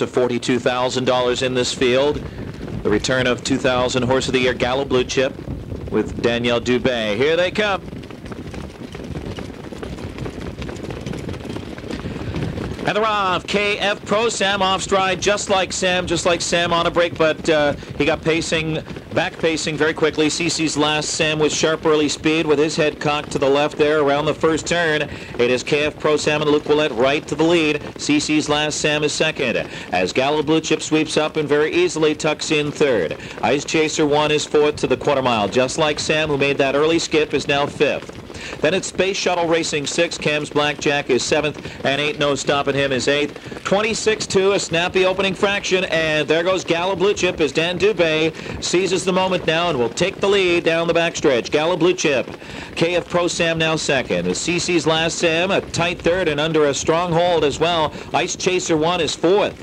of $42,000 in this field. The return of 2000 Horse of the Year Gallo Blue Chip with Daniel Dubé. Here they come. And the off. KF Pro Sam off stride, just like Sam, just like Sam on a break, but uh, he got pacing, back pacing very quickly. CC's last Sam with sharp early speed with his head cocked to the left there around the first turn. It is KF Pro Sam and Luke Willett right to the lead. CC's last Sam is second. As Gallo Blue Chip sweeps up and very easily tucks in third. Ice Chaser one is fourth to the quarter mile, just like Sam who made that early skip is now fifth. Then it's Space Shuttle Racing 6. Cam's Blackjack is 7th, and Ain't No Stopping Him is 8th. 26-2, a snappy opening fraction, and there goes Gallo Blue Chip as Dan Dubé seizes the moment now and will take the lead down the backstretch. Gallo Blue Chip. KF Pro Sam now second. CC's last Sam, a tight third and under a strong hold as well. Ice Chaser 1 is fourth.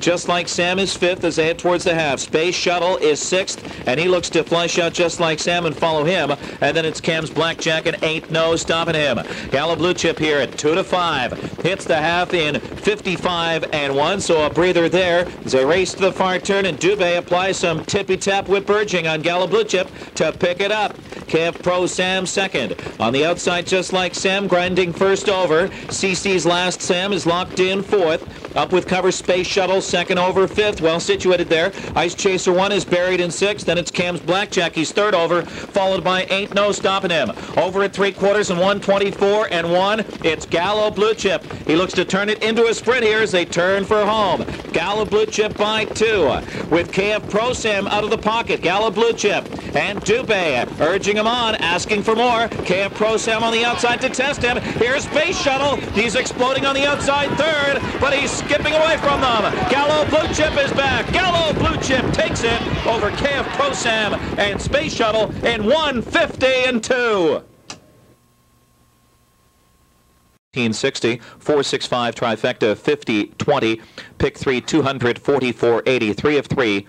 Just like Sam is fifth as they head towards the half. Space Shuttle is sixth, and he looks to flush out just like Sam and follow him. And then it's Cam's Blackjack and Ain't No stopping him. Gallo Blue Chip here at 2 to 5. Hits the half in 55 and 1, so a breather there. As they race to the far turn, and Dubé applies some tippy-tap whip urging on Gallo Blue Chip to pick it up. KF Pro Sam second. On the outside, just like Sam, grinding first over. CC's last Sam is locked in fourth. Up with cover Space Shuttle second over fifth. Well situated there. Ice Chaser one is buried in sixth. Then it's Cam's Blackjack. He's third over, followed by Ain't No Stopping Him. Over at three quarters and 124 and one. It's Gallo Blue Chip. He looks to turn it into a sprint here as they turn for home. Gallo Blue Chip by two. With KF Pro Sam out of the pocket. Gallo Blue Chip and Dubé urging him on, asking for more. KF Pro Sam on the outside to test him. Here's Space Shuttle. He's exploding on the outside third, but he's skipping away from them. Gallo Blue Chip is back. Gallo Blue Chip takes it over KF Pro Sam and Space Shuttle in 150 and 2. 1960, 465 trifecta, 50, 20, pick 3, 244, 80, 3 of 3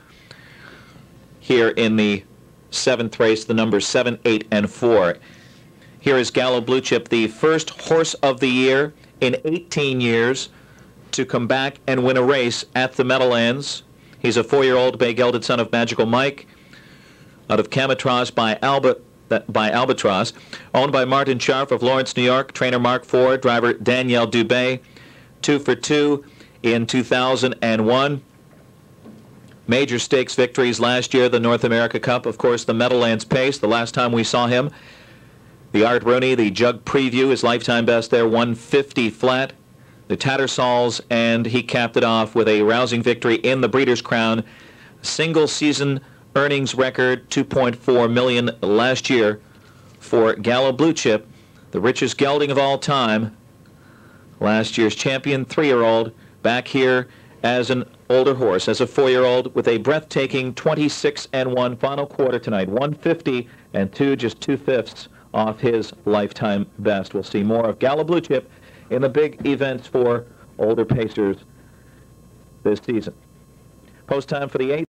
here in the seventh race, the numbers 7, 8, and 4. Here is Gallo Blue Chip, the first horse of the year in 18 years to come back and win a race at the Meadowlands. He's a four-year-old bay gelded son of Magical Mike out of Camatross by Albert uh, by Albatross, owned by Martin Scharf of Lawrence, New York, trainer Mark Ford, driver Daniel Dubé, two for two in 2001. Major stakes victories last year, the North America Cup, of course, the Meadowlands Pace, the last time we saw him. The Art Rooney, the Jug Preview, his lifetime best there, 150 flat the Tattersalls, and he capped it off with a rousing victory in the Breeders' Crown. Single season earnings record 2.4 million last year for Gallo Blue Chip, the richest gelding of all time. Last year's champion, three-year-old, back here as an older horse, as a four-year-old, with a breathtaking 26 and one final quarter tonight, 150 and two, just two fifths off his lifetime best. We'll see more of Gallo Blue Chip in the big events for older Pacers this season. Post time for the eighth.